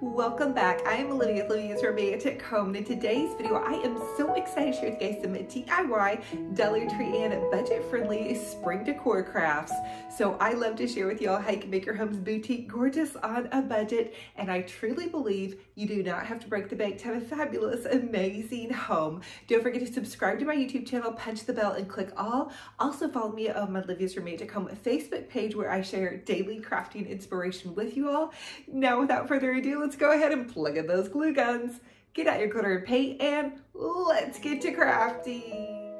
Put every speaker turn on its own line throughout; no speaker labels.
Welcome back. I am Olivia with Olivia's Romantic Home and in today's video I am so excited to share with you guys some DIY Dollar Tree and budget-friendly spring decor crafts. So I love to share with y'all how you can make your home's boutique gorgeous on a budget and I truly believe you do not have to break the bank to have a fabulous, amazing home. Don't forget to subscribe to my YouTube channel, punch the bell and click all. Also follow me on my Olivia's Romantic Home Facebook page where I share daily crafting inspiration with you all. Now without further ado, let's go ahead and plug in those glue guns. Get out your glitter and paint and let's get to crafting.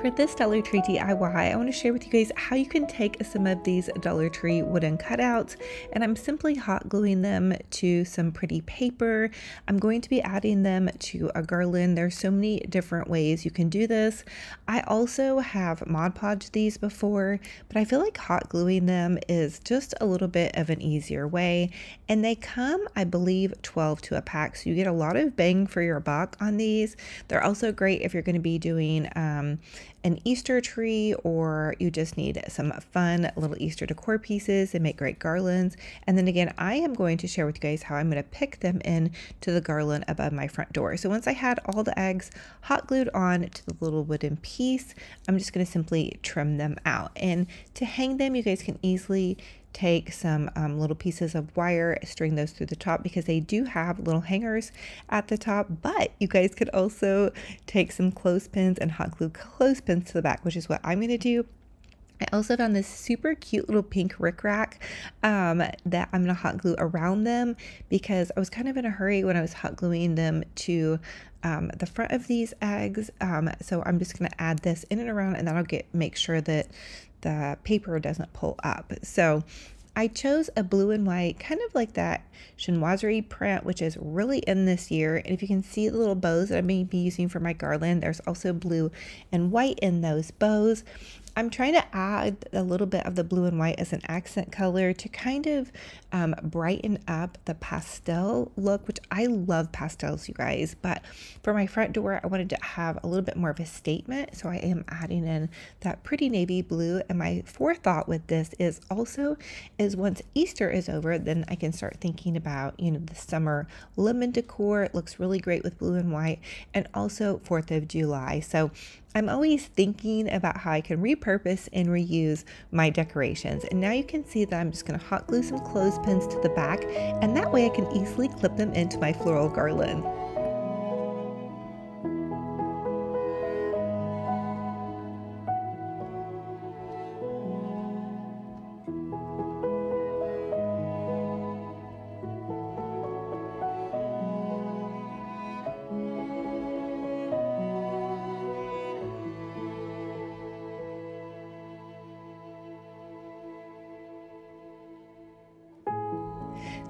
For this Dollar Tree DIY, I want to share with you guys how you can take some of these Dollar Tree wooden cutouts and I'm simply hot gluing them to some pretty paper. I'm going to be adding them to a garland. There's so many different ways you can do this. I also have Mod Podged these before, but I feel like hot gluing them is just a little bit of an easier way. And they come, I believe, 12 to a pack, so you get a lot of bang for your buck on these. They're also great if you're going to be doing um, Um, an Easter tree or you just need some fun little Easter decor pieces and make great garlands. And then again, I am going to share with you guys how I'm going to pick them in to the garland above my front door. So once I had all the eggs hot glued on to the little wooden piece, I'm just going to simply trim them out. And to hang them, you guys can easily take some um, little pieces of wire, string those through the top because they do have little hangers at the top. But you guys could also take some clothespins and hot glue clothespins to the back, which is what I'm going to do. I also found this super cute little pink rickrack um, that I'm going to hot glue around them because I was kind of in a hurry when I was hot gluing them to um, the front of these eggs. Um, so I'm just going to add this in and around and that'll get make sure that the paper doesn't pull up. So I chose a blue and white, kind of like that chinoiserie print, which is really in this year. And if you can see the little bows that going to be using for my garland, there's also blue and white in those bows. I'm trying to add a little bit of the blue and white as an accent color to kind of um, brighten up the pastel look, which I love pastels, you guys. But for my front door, I wanted to have a little bit more of a statement. So I am adding in that pretty navy blue. And my forethought with this is also is once Easter is over, then I can start thinking about, you know, the summer lemon decor. It looks really great with blue and white and also 4th of July. So I'm always thinking about how I can repurpose and reuse my decorations. And now you can see that I'm just going to hot glue some clothespins to the back and that way I can easily clip them into my floral garland.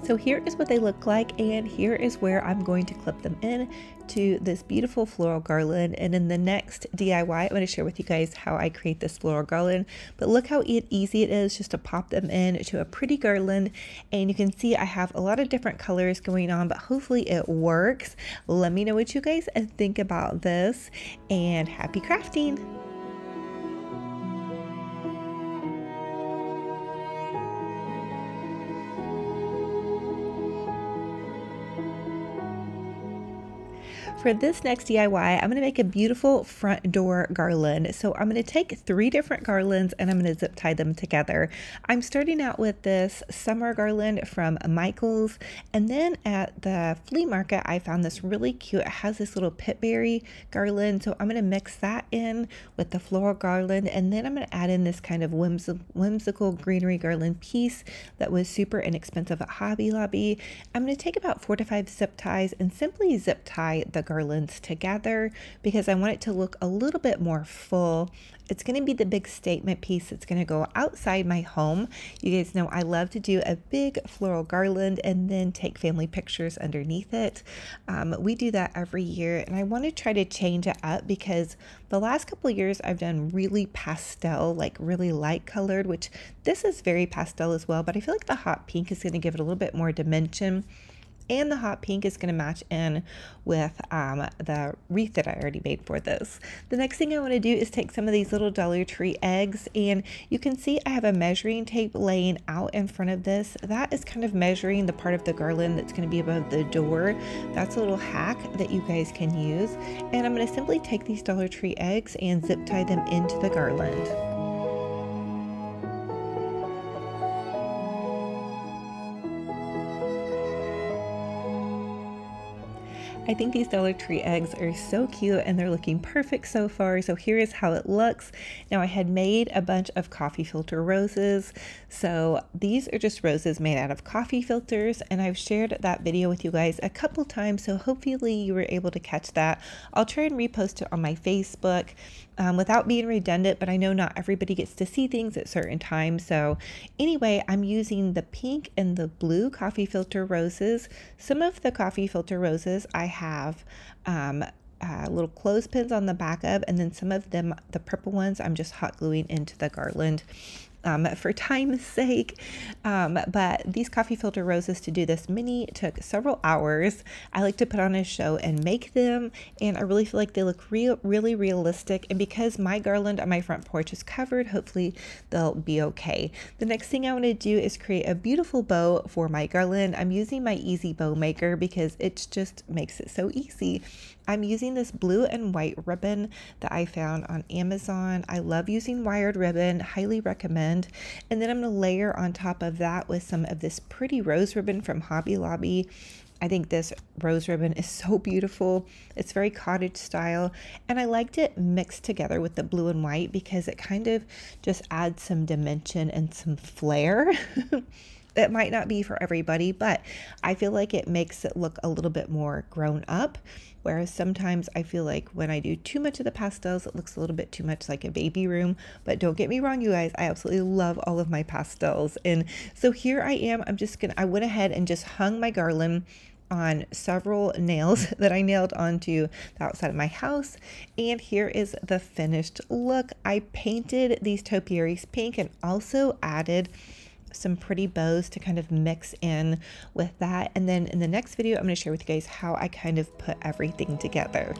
So here is what they look like and here is where I'm going to clip them in to this beautiful floral garland and in the next DIY I'm going to share with you guys how I create this floral garland but look how easy it is just to pop them in to a pretty garland and you can see I have a lot of different colors going on but hopefully it works. Let me know what you guys think about this and happy crafting! For this next DIY, I'm going to make a beautiful front door garland. So I'm going to take three different garlands and I'm going to zip tie them together. I'm starting out with this summer garland from Michaels. And then at the flea market, I found this really cute. It has this little pip berry garland. So I'm going to mix that in with the floral garland. And then I'm going to add in this kind of whimsical greenery garland piece that was super inexpensive at Hobby Lobby. I'm going to take about four to five zip ties and simply zip tie the garlands together because I want it to look a little bit more full. It's going to be the big statement piece that's going to go outside my home. You guys know I love to do a big floral garland and then take family pictures underneath it. Um, we do that every year and I want to try to change it up because the last couple years I've done really pastel, like really light colored, which this is very pastel as well, but I feel like the hot pink is going to give it a little bit more dimension and the hot pink is going to match in with um, the wreath that I already made for this. The next thing I want to do is take some of these little Dollar Tree eggs and you can see I have a measuring tape laying out in front of this. That is kind of measuring the part of the garland that's going to be above the door. That's a little hack that you guys can use. And I'm going to simply take these Dollar Tree eggs and zip tie them into the garland. I think these Dollar Tree eggs are so cute and they're looking perfect so far. So here is how it looks. Now I had made a bunch of coffee filter roses. So these are just roses made out of coffee filters and I've shared that video with you guys a couple times. So hopefully you were able to catch that. I'll try and repost it on my Facebook um, without being redundant, but I know not everybody gets to see things at certain times. So anyway, I'm using the pink and the blue coffee filter roses. Some of the coffee filter roses I have um, uh, little clothespins on the back of, and then some of them, the purple ones, I'm just hot gluing into the garland um, for time's sake. Um, but these coffee filter roses to do this mini took several hours. I like to put on a show and make them, and I really feel like they look real, really realistic. And because my garland on my front porch is covered, hopefully they'll be okay. The next thing I want to do is create a beautiful bow for my garland. I'm using my Easy Bow Maker because it just makes it so easy. I'm using this blue and white ribbon that I found on Amazon. I love using wired ribbon, highly recommend. And then I'm going to layer on top of that with some of this pretty rose ribbon from Hobby Lobby. I think this rose ribbon is so beautiful. It's very cottage style, and I liked it mixed together with the blue and white because it kind of just adds some dimension and some flair. it might not be for everybody, but I feel like it makes it look a little bit more grown up. Whereas sometimes I feel like when I do too much of the pastels, it looks a little bit too much like a baby room. But don't get me wrong, you guys, I absolutely love all of my pastels. And so here I am. I'm just gonna, I went ahead and just hung my garland on several nails that I nailed onto the outside of my house. And here is the finished look. I painted these topiaries pink and also added some pretty bows to kind of mix in with that. And then in the next video, I'm going to share with you guys how I kind of put everything together.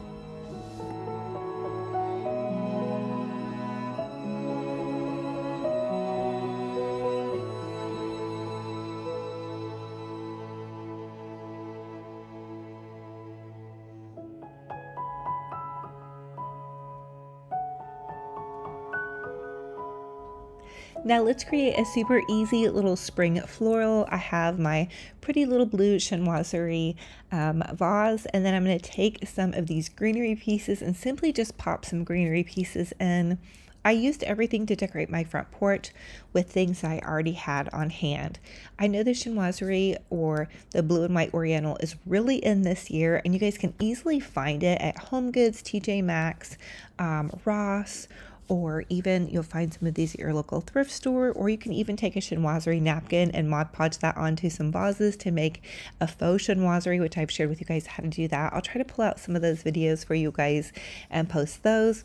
Now let's create a super easy little spring floral. I have my pretty little blue chinoiserie um, vase and then I'm going to take some of these greenery pieces and simply just pop some greenery pieces in. I used everything to decorate my front porch with things I already had on hand. I know the chinoiserie or the blue and white oriental is really in this year, and you guys can easily find it at Home Goods, TJ Maxx, um, Ross, or even you'll find some of these at your local thrift store, or you can even take a chinoiserie napkin and Mod Podge that onto some vases to make a faux chinoiserie, which I've shared with you guys how to do that. I'll try to pull out some of those videos for you guys and post those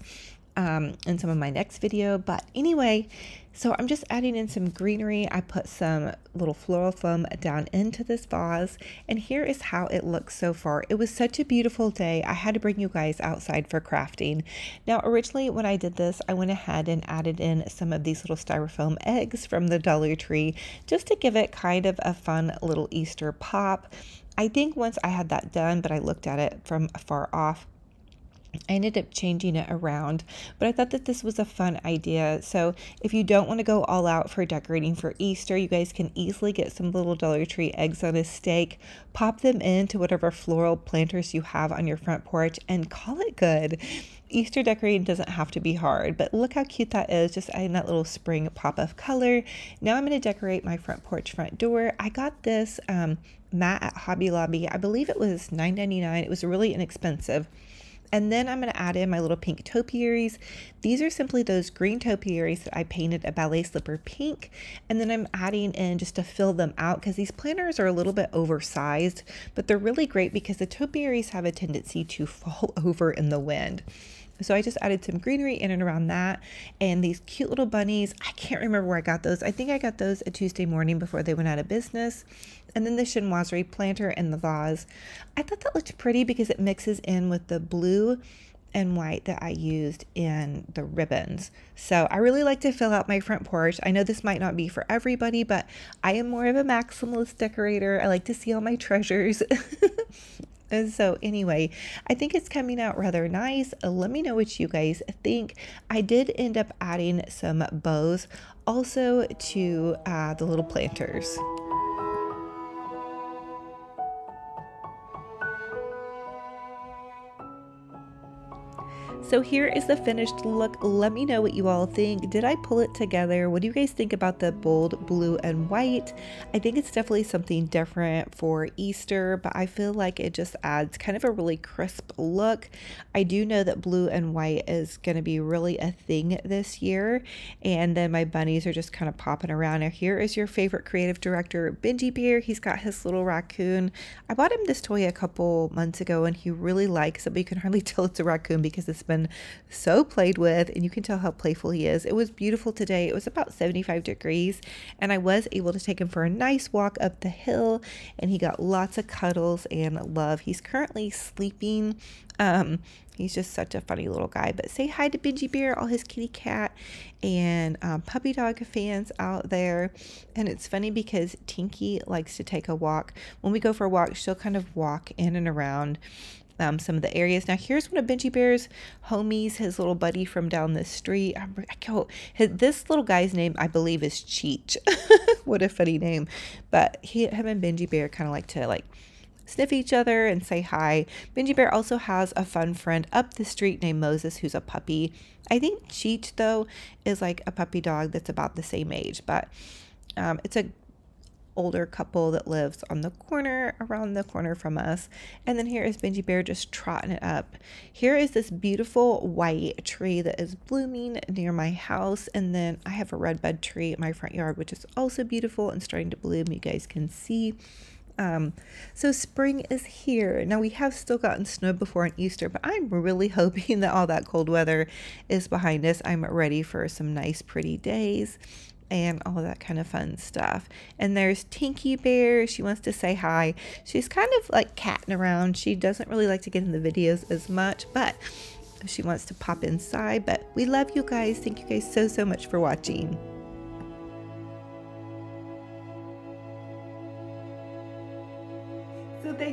um, in some of my next video. But anyway, so I'm just adding in some greenery. I put some little floral foam down into this vase and here is how it looks so far. It was such a beautiful day. I had to bring you guys outside for crafting. Now originally when I did this, I went ahead and added in some of these little styrofoam eggs from the Dollar Tree just to give it kind of a fun little Easter pop. I think once I had that done, but I looked at it from far off, I ended up changing it around, but I thought that this was a fun idea. So if you don't want to go all out for decorating for Easter, you guys can easily get some little Dollar Tree eggs on a stake, pop them into whatever floral planters you have on your front porch, and call it good. Easter decorating doesn't have to be hard, but look how cute that is, just adding that little spring pop of color. Now I'm going to decorate my front porch front door. I got this um, mat at Hobby Lobby. I believe it was $9.99. It was really inexpensive. And then I'm going to add in my little pink topiaries. These are simply those green topiaries that I painted a ballet slipper pink. And then I'm adding in just to fill them out because these planters are a little bit oversized, but they're really great because the topiaries have a tendency to fall over in the wind. So I just added some greenery in and around that. And these cute little bunnies, I can't remember where I got those. I think I got those a Tuesday Morning before they went out of business. And then the chinoiserie planter and the vase. I thought that looked pretty because it mixes in with the blue and white that I used in the ribbons. So I really like to fill out my front porch. I know this might not be for everybody, but I am more of a maximalist decorator. I like to see all my treasures. So, anyway, I think it's coming out rather nice. Let me know what you guys think. I did end up adding some bows also to uh, the little planters. So here is the finished look. Let me know what you all think. Did I pull it together? What do you guys think about the bold blue and white? I think it's definitely something different for Easter, but I feel like it just adds kind of a really crisp look. I do know that blue and white is going to be really a thing this year. And then my bunnies are just kind of popping around. Now here is your favorite creative director, Benji Bear. He's got his little raccoon. I bought him this toy a couple months ago and he really likes it, but you can hardly tell it's a raccoon because it's been been so played with, and you can tell how playful he is. It was beautiful today. It was about 75 degrees, and I was able to take him for a nice walk up the hill, and he got lots of cuddles and love. He's currently sleeping. Um, He's just such a funny little guy. But say hi to Benji Bear, all his kitty cat and um, puppy dog fans out there. And it's funny because Tinky likes to take a walk. When we go for a walk, she'll kind of walk in and around um, some of the areas. Now, here's one of Benji Bear's homies, his little buddy from down the street. I go, his, this little guy's name, I believe, is Cheech. what a funny name. But he, him and Benji Bear kind of like to like sniff each other and say hi. Benji Bear also has a fun friend up the street named Moses, who's a puppy. I think Cheech, though, is like a puppy dog that's about the same age, but um, it's a older couple that lives on the corner around the corner from us. And then here is Benji Bear just trotting it up. Here is this beautiful white tree that is blooming near my house. And then I have a red bud tree in my front yard, which is also beautiful and starting to bloom. You guys can see. Um, so spring is here. Now we have still gotten snow before an Easter, but I'm really hoping that all that cold weather is behind us. I'm ready for some nice pretty days and all that kind of fun stuff. And there's Tinky Bear. She wants to say hi. She's kind of like catting around. She doesn't really like to get in the videos as much, but she wants to pop inside. But we love you guys. Thank you guys so, so much for watching.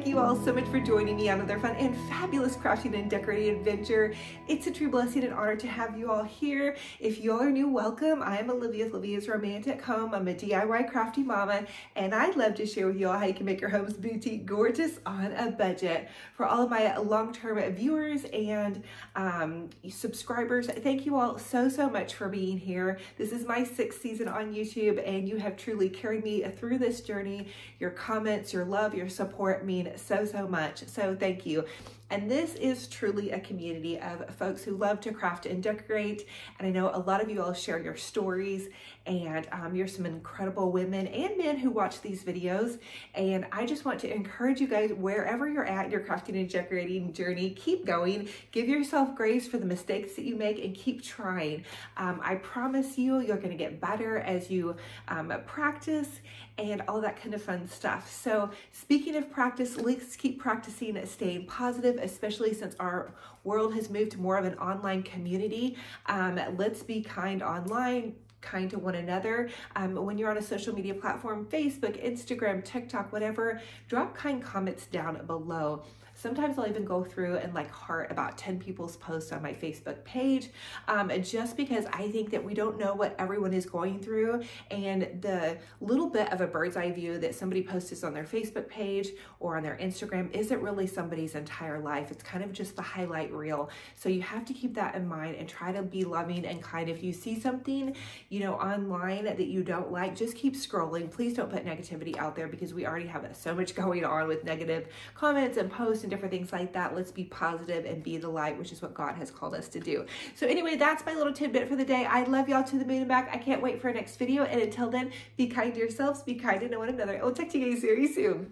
Thank you all so much for joining me on another fun and fabulous crafting and decorating adventure. It's a true blessing and honor to have you all here. If you all are new, welcome. I am Olivia Olivia's Romantic Home. I'm a DIY crafty mama, and I'd love to share with you all how you can make your home's boutique gorgeous on a budget. For all of my long-term viewers and um, subscribers, thank you all so, so much for being here. This is my sixth season on YouTube, and you have truly carried me through this journey. Your comments, your love, your support mean so, so much. So thank you. And this is truly a community of folks who love to craft and decorate. And I know a lot of you all share your stories and um, you're some incredible women and men who watch these videos. And I just want to encourage you guys, wherever you're at your crafting and decorating journey, keep going. Give yourself grace for the mistakes that you make and keep trying. Um, I promise you, you're gonna get better as you um, practice and all that kind of fun stuff. So speaking of practice, let's keep practicing staying positive, especially since our world has moved to more of an online community. Um, let's be kind online, kind to one another. Um, when you're on a social media platform, Facebook, Instagram, TikTok, whatever, drop kind comments down below. Sometimes I'll even go through and like heart about 10 people's posts on my Facebook page um, just because I think that we don't know what everyone is going through and the little bit of a bird's eye view that somebody posts on their Facebook page or on their Instagram isn't really somebody's entire life. It's kind of just the highlight reel. So you have to keep that in mind and try to be loving and kind. If you see something, you know, online that you don't like, just keep scrolling. Please don't put negativity out there because we already have so much going on with negative comments and posts and different things like that. Let's be positive and be the light, which is what God has called us to do. So anyway, that's my little tidbit for the day. I love y'all to the moon and back. I can't wait for our next video. And until then, be kind to yourselves, be kind to one another. I'll talk to you guys very soon.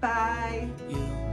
Bye. You